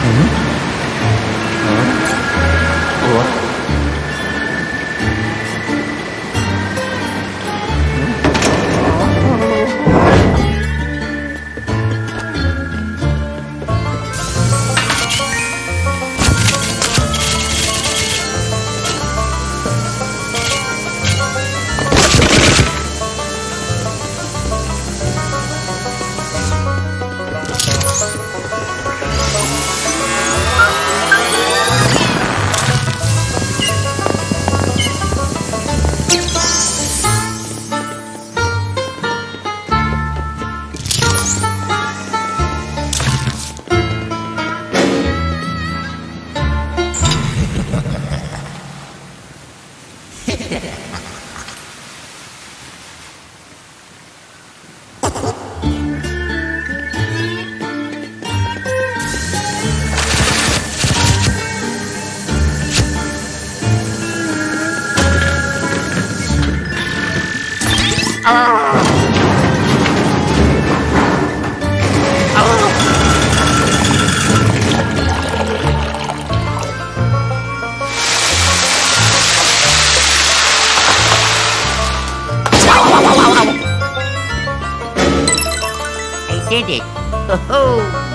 I did it. Ho-ho.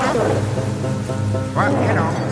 What? Get on.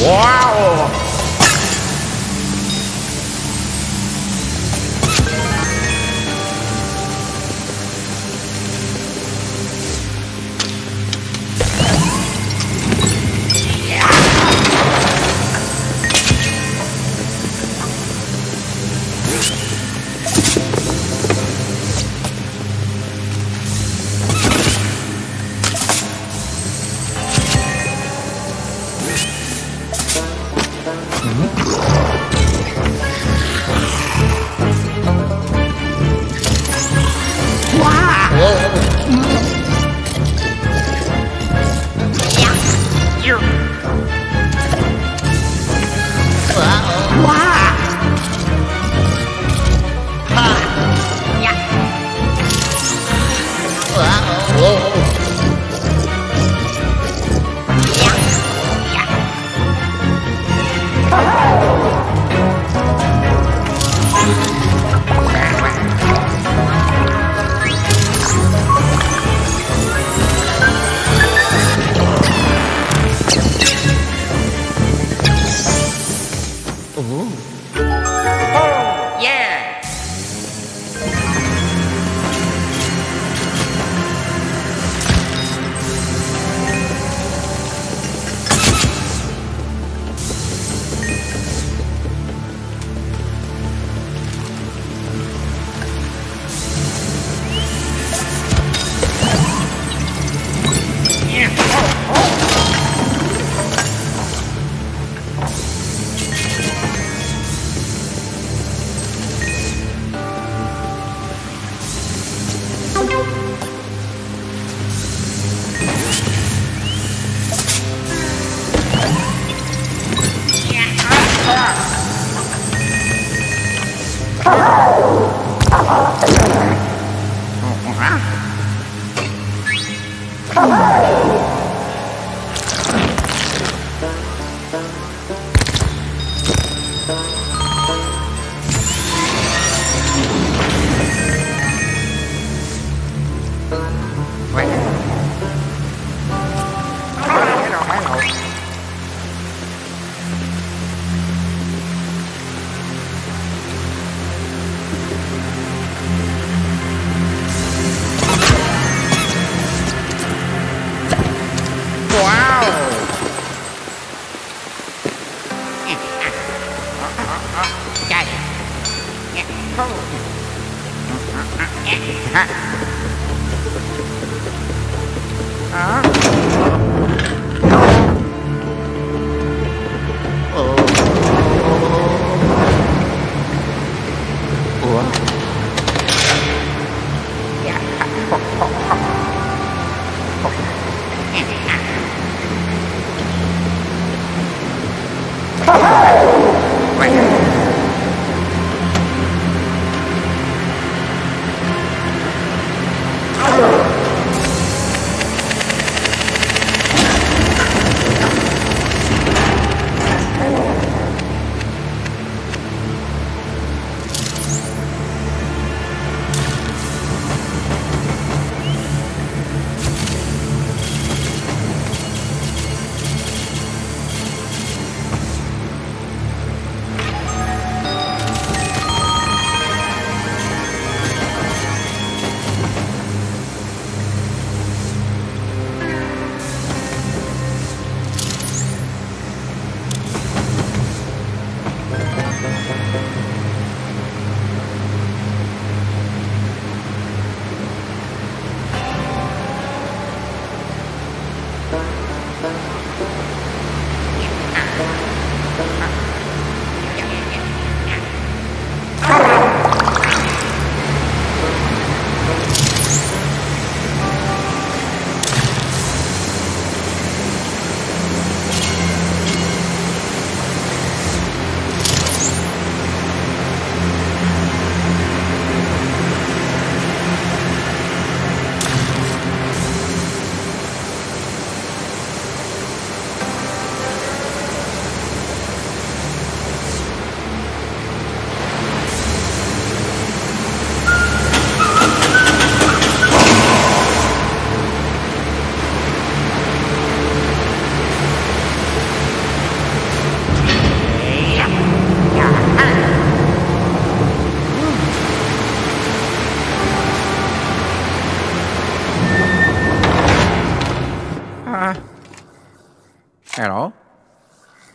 와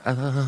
Uh,